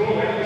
Go ahead.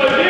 so